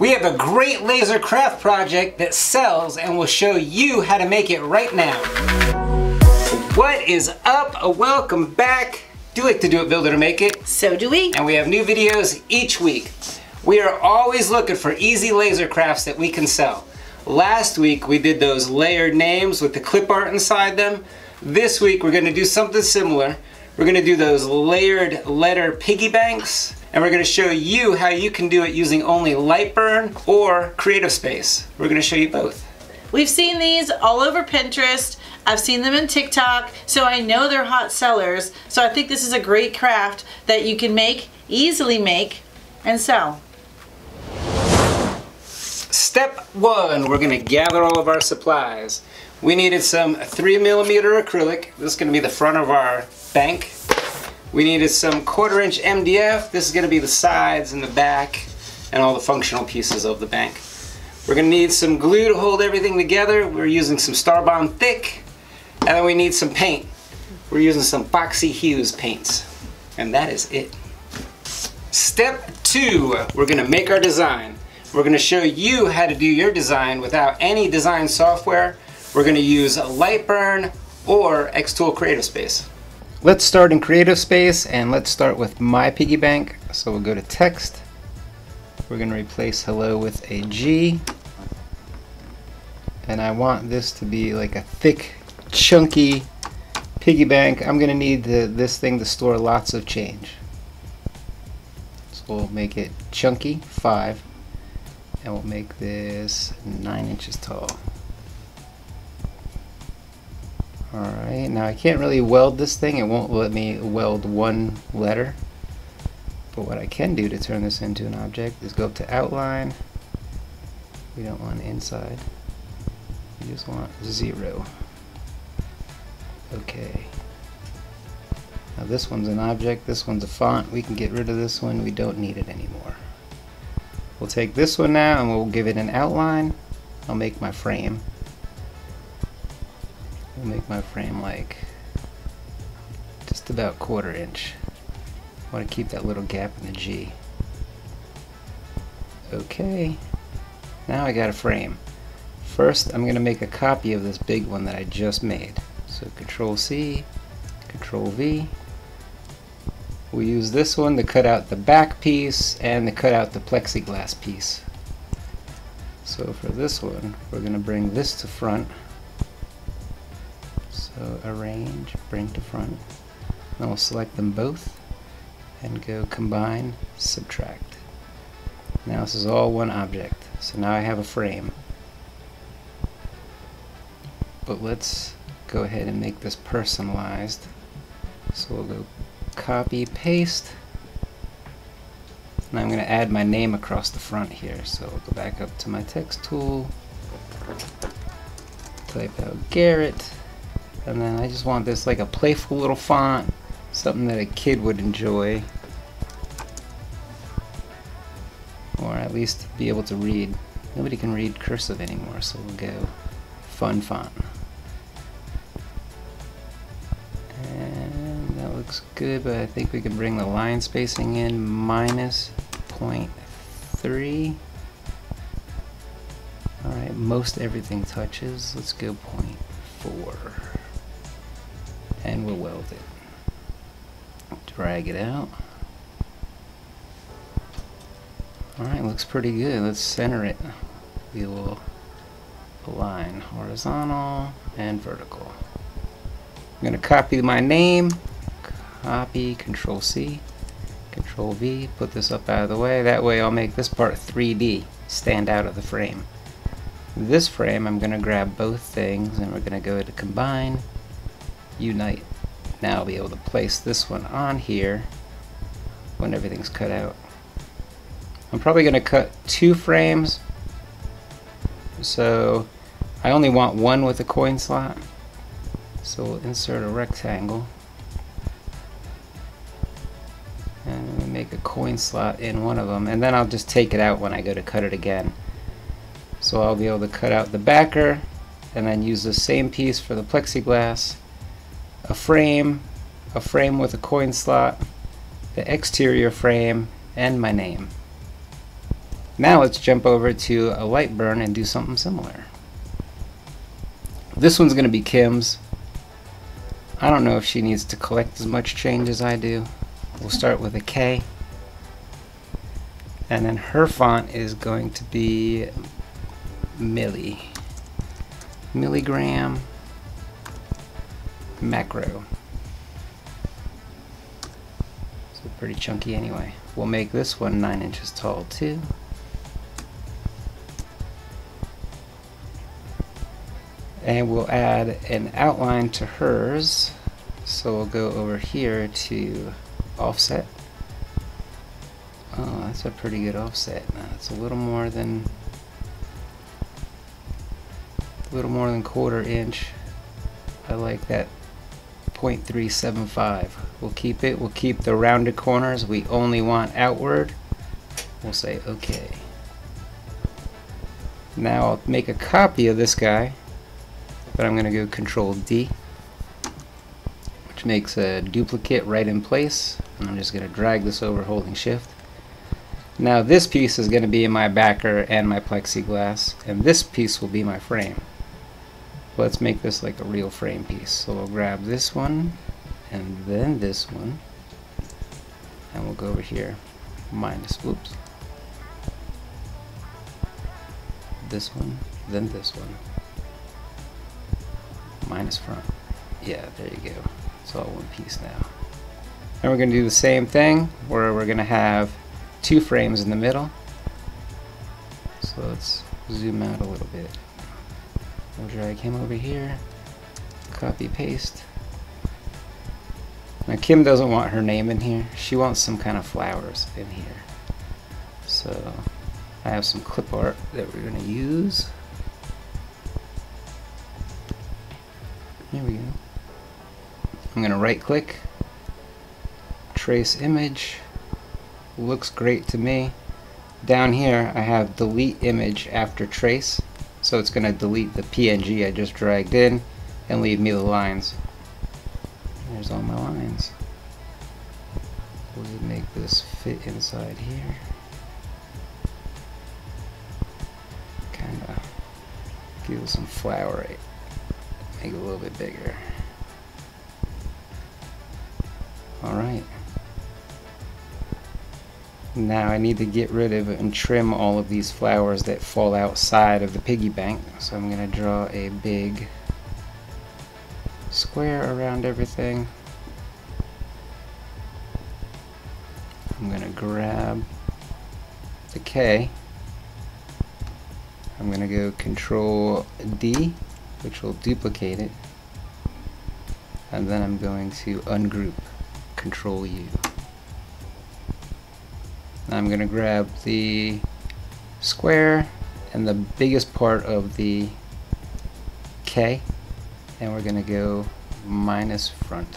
We have a great laser craft project that sells and will show you how to make it right now. What is up? Welcome back. Do you like to do it, build it, or make it. So do we. And we have new videos each week. We are always looking for easy laser crafts that we can sell. Last week we did those layered names with the clip art inside them. This week we're going to do something similar. We're going to do those layered letter piggy banks and we're going to show you how you can do it using only Lightburn or Creative Space. We're going to show you both. We've seen these all over Pinterest. I've seen them in TikTok, so I know they're hot sellers. So I think this is a great craft that you can make, easily make, and sell. Step one, we're going to gather all of our supplies. We needed some 3 millimeter acrylic. This is going to be the front of our bank. We needed some quarter inch MDF. This is going to be the sides and the back and all the functional pieces of the bank. We're going to need some glue to hold everything together. We're using some Starbond Thick. And then we need some paint. We're using some Foxy Hues paints. And that is it. Step two, we're going to make our design. We're going to show you how to do your design without any design software. We're going to use Lightburn or Xtool Creative Space. Let's start in Creative Space and let's start with my piggy bank. So we'll go to text. We're going to replace hello with a G. And I want this to be like a thick, chunky piggy bank. I'm going to need the, this thing to store lots of change. So we'll make it chunky, 5. And we'll make this 9 inches tall. Alright, now I can't really weld this thing. It won't let me weld one letter. But what I can do to turn this into an object is go up to outline. We don't want inside. We just want zero. Okay. Now this one's an object, this one's a font. We can get rid of this one. We don't need it anymore. We'll take this one now and we'll give it an outline. I'll make my frame. I'll make my frame like just about quarter inch. I want to keep that little gap in the G. Okay, now I got a frame. First, I'm going to make a copy of this big one that I just made. So Control C, Control V. We use this one to cut out the back piece and to cut out the plexiglass piece. So for this one, we're going to bring this to front. So arrange, bring to front. Then we'll select them both and go combine, subtract. Now this is all one object. So now I have a frame. But let's go ahead and make this personalized. So we'll go copy, paste. And I'm going to add my name across the front here. So I'll go back up to my text tool, type out Garrett, and then I just want this like a playful little font, something that a kid would enjoy. Or at least be able to read. Nobody can read cursive anymore, so we'll go fun font. And that looks good, but I think we can bring the line spacing in minus 0.3. Alright, most everything touches. Let's go 0.4 and we'll weld it. Drag it out. Alright, looks pretty good. Let's center it. We will align horizontal and vertical. I'm going to copy my name, copy, control C, control V, put this up out of the way. That way I'll make this part 3D, stand out of the frame. This frame I'm going to grab both things and we're going to go to combine, unite. Now I'll be able to place this one on here when everything's cut out. I'm probably going to cut two frames. So I only want one with a coin slot. So we'll insert a rectangle. And make a coin slot in one of them and then I'll just take it out when I go to cut it again. So I'll be able to cut out the backer and then use the same piece for the plexiglass a frame, a frame with a coin slot, the exterior frame, and my name. Now let's jump over to a Lightburn and do something similar. This one's going to be Kim's. I don't know if she needs to collect as much change as I do. We'll start with a K. And then her font is going to be milli. Milligram macro. So pretty chunky anyway. We'll make this one 9 inches tall too. and we'll add an outline to hers so we'll go over here to offset oh that's a pretty good offset that's a little more than a little more than quarter inch I like that 0.375 we'll keep it. We'll keep the rounded corners. We only want outward. We'll say okay. Now I'll make a copy of this guy but I'm going to go control D which makes a duplicate right in place and I'm just going to drag this over holding shift. Now this piece is going to be my backer and my plexiglass and this piece will be my frame let's make this like a real frame piece so we'll grab this one and then this one and we'll go over here minus whoops this one then this one minus front. Yeah, there you go. It's all one piece now. And we're going to do the same thing where we're going to have two frames in the middle. So let's zoom out a little bit. Drag him over here, copy paste. Now Kim doesn't want her name in here. She wants some kind of flowers in here. So I have some clip art that we're going to use. There we go. I'm going to right click, trace image, looks great to me. Down here I have delete image after trace, so it's going to delete the PNG I just dragged in and leave me the lines. There's all my lines. We'll make this fit inside here. Kind of give it some flower make it a little bit bigger. Alright. Now I need to get rid of and trim all of these flowers that fall outside of the piggy bank. So I'm going to draw a big square around everything. I'm going to grab the K. I'm going to go Control D which will duplicate it and then I'm going to ungroup control U I'm going to grab the square and the biggest part of the K. And we're going to go minus front.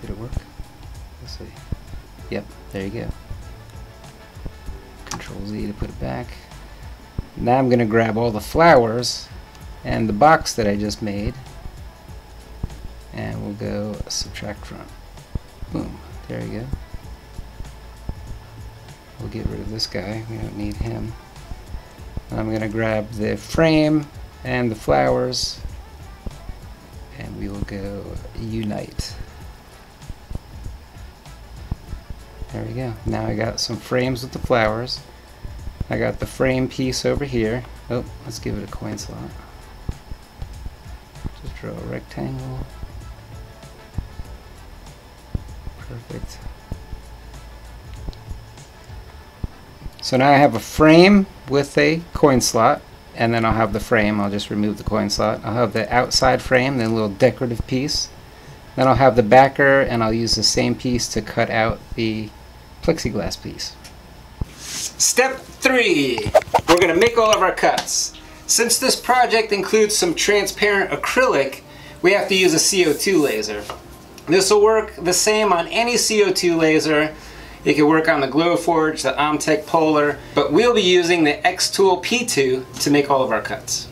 Did it work? let's see. Yep there you go. Control Z to put it back. Now I'm going to grab all the flowers and the box that I just made. And we'll go subtract front. There you go. We'll get rid of this guy. We don't need him. I'm going to grab the frame and the flowers and we will go unite. There we go. Now I got some frames with the flowers. I got the frame piece over here. Oh, let's give it a coin slot. Just draw a rectangle. So now I have a frame with a coin slot, and then I'll have the frame. I'll just remove the coin slot. I'll have the outside frame, then a little decorative piece. Then I'll have the backer, and I'll use the same piece to cut out the plexiglass piece. Step three, we're gonna make all of our cuts. Since this project includes some transparent acrylic, we have to use a CO2 laser. This will work the same on any CO2 laser. It can work on the Glowforge, the Omtech Polar, but we'll be using the Xtool P2 to make all of our cuts.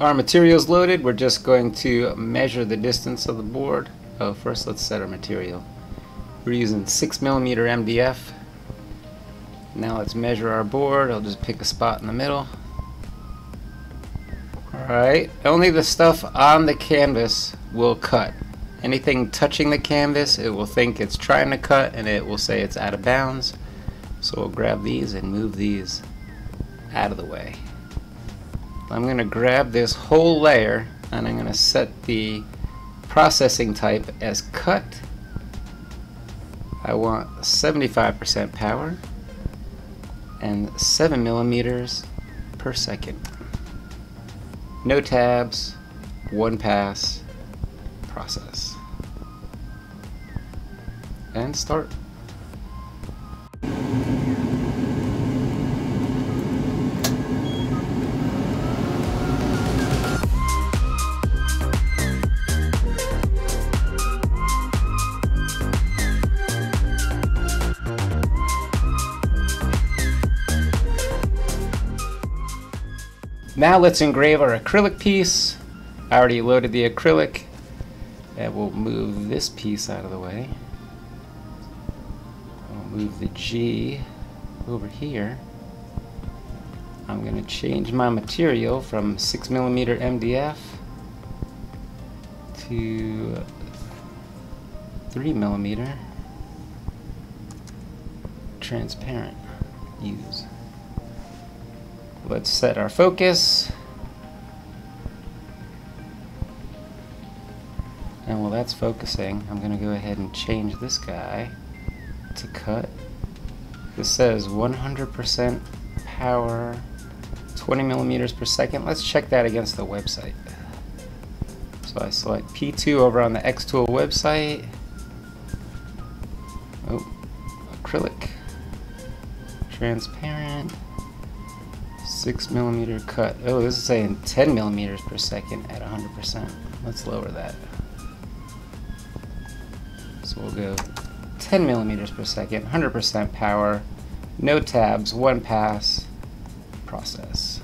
Our material's loaded. We're just going to measure the distance of the board. Oh, first let's set our material. We're using 6 millimeter MDF Now let's measure our board. I'll just pick a spot in the middle. Alright, only the stuff on the canvas will cut. Anything touching the canvas, it will think it's trying to cut and it will say it's out of bounds. So we'll grab these and move these out of the way. I'm going to grab this whole layer and I'm going to set the processing type as cut. I want 75% power and 7 millimeters per second. No tabs, one pass, process. And start. Now let's engrave our acrylic piece. I already loaded the acrylic. And we'll move this piece out of the way. Move the G over here. I'm going to change my material from 6 millimeter MDF to 3 millimeter transparent use. Let's set our focus. And while that's focusing, I'm going to go ahead and change this guy to cut. This says 100% power, 20 millimeters per second. Let's check that against the website. So I select P2 over on the Xtool website. Oh, acrylic, transparent. Six millimeter cut. Oh, this is saying 10 millimeters per second at 100%. Let's lower that. So we'll go 10 millimeters per second, 100% power, no tabs, one pass, process.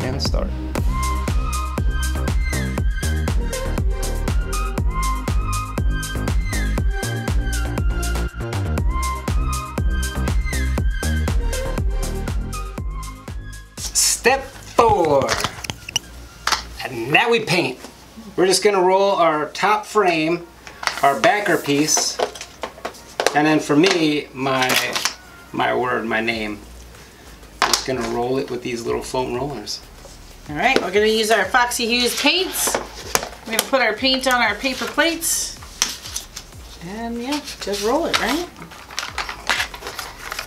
And start. Step four. And now we paint. We're just gonna roll our top frame, our backer piece, and then for me, my my word, my name. I'm just gonna roll it with these little foam rollers. All right, we're gonna use our Foxy Hues paints. We're gonna put our paint on our paper plates. And yeah, just roll it, right?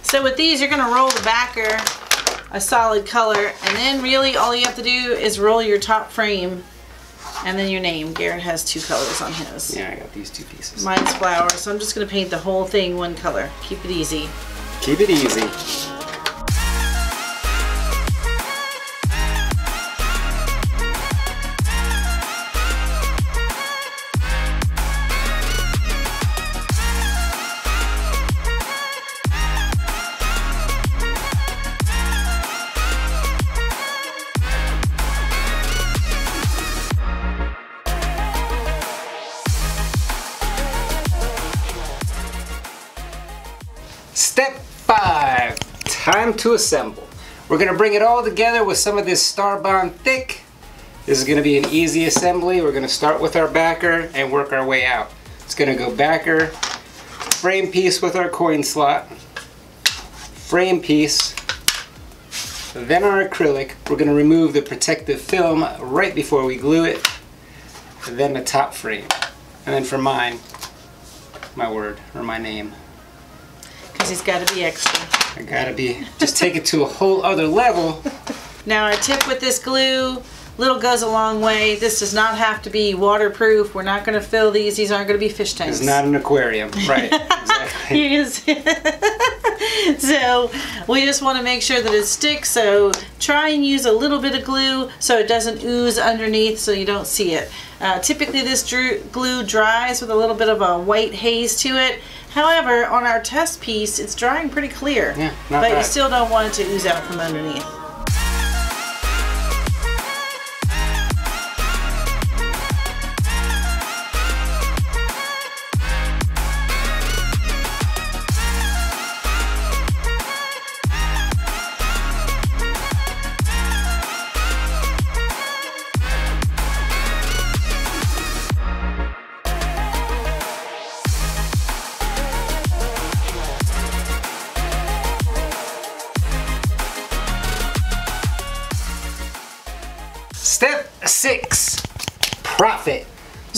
So with these, you're gonna roll the backer a solid color, and then really all you have to do is roll your top frame and then your name. Garrett has two colors on his. Yeah, I got these two pieces. Mine's flower, so I'm just gonna paint the whole thing one color. Keep it easy. Keep it easy. To assemble. We're gonna bring it all together with some of this Starbond Thick. This is gonna be an easy assembly. We're gonna start with our backer and work our way out. It's gonna go backer, frame piece with our coin slot, frame piece, then our acrylic. We're gonna remove the protective film right before we glue it, then the top frame. And then for mine, my word, or my name. Because he's gotta be extra. I gotta be, just take it to a whole other level. Now our tip with this glue, little goes a long way. This does not have to be waterproof. We're not gonna fill these. These aren't gonna be fish tanks. It's not an aquarium. Right, exactly. You can see- so we just want to make sure that it sticks. So try and use a little bit of glue so it doesn't ooze underneath so you don't see it. Uh, typically this glue dries with a little bit of a white haze to it. However, on our test piece, it's drying pretty clear. Yeah, not but you still don't want it to ooze out from underneath.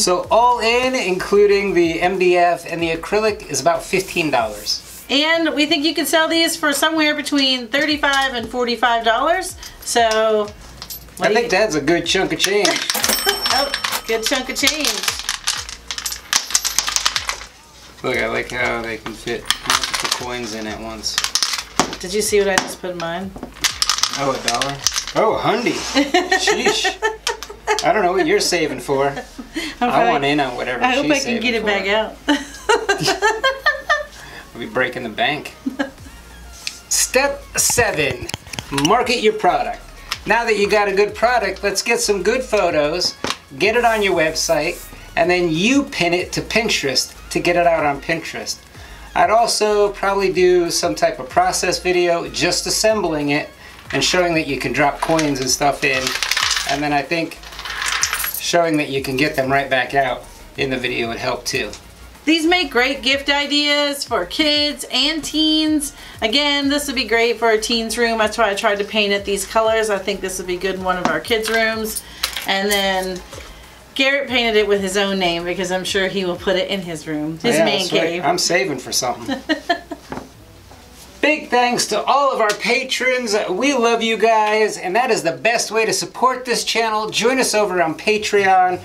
So all in, including the MDF and the acrylic, is about $15. And we think you can sell these for somewhere between $35 and $45. So, I think that's a good chunk of change. oh, good chunk of change. Look, I like how they can fit multiple coins in at once. Did you see what I just put in mine? Oh, a dollar? Oh, a hundy. Sheesh. I don't know what you're saving for. I want in on whatever I hope I can get it for. back out. We'll be breaking the bank. Step seven, market your product. Now that you got a good product, let's get some good photos, get it on your website, and then you pin it to Pinterest to get it out on Pinterest. I'd also probably do some type of process video just assembling it and showing that you can drop coins and stuff in. And then I think showing that you can get them right back out in the video would help too. These make great gift ideas for kids and teens. Again, this would be great for a teen's room. That's why I tried to paint it these colors. I think this would be good in one of our kids' rooms. And then Garrett painted it with his own name because I'm sure he will put it in his room, his Yeah, man that's right. cave. I'm saving for something. Thanks to all of our patrons. We love you guys, and that is the best way to support this channel. Join us over on Patreon,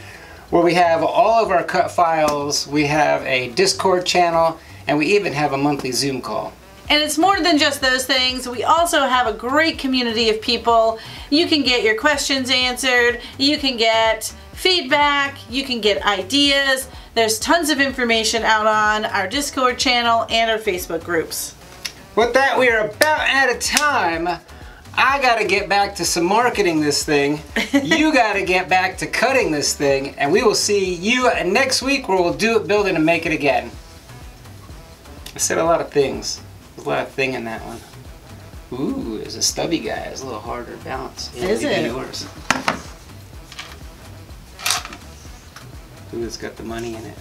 where we have all of our cut files. We have a Discord channel, and we even have a monthly Zoom call. And it's more than just those things. We also have a great community of people. You can get your questions answered, you can get feedback, you can get ideas. There's tons of information out on our Discord channel and our Facebook groups. With that, we are about out of time. I gotta get back to some marketing this thing. you gotta get back to cutting this thing, and we will see you next week where we'll do it, build it, and make it again. I said a lot of things. There's a lot of thing in that one. Ooh, there's a stubby guy. It's a little harder to balance. Yeah, Is it? Yours. Ooh, it's got the money in it.